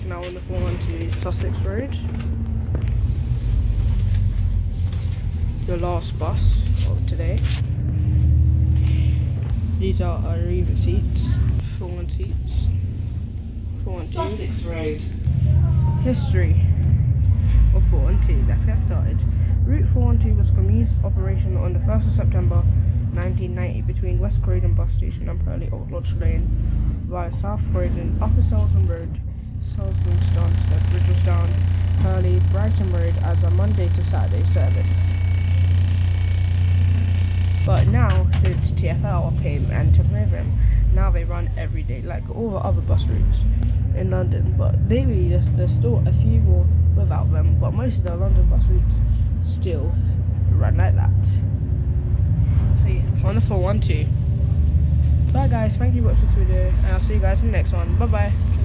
guys, now on the 412 Sussex Road. The last bus of today. These are our Arriva seats, 412 seats. 412. Sussex Road. History of 412. Let's get started. Route 412 was commenced operation on the 1st of September 1990 between West Croydon Bus Station and Purley Old Lodge Lane via South Croydon, Upper Selsdon Road, Road as a Monday to Saturday service. But now, since TFL came and took over them, now they run every day, like all the other bus routes in London. But maybe there's, there's still a few more without them, but most of the London bus routes still run like that. Wonderful one, two. Bye guys, thank you for watching this video, and I'll see you guys in the next one. Bye bye.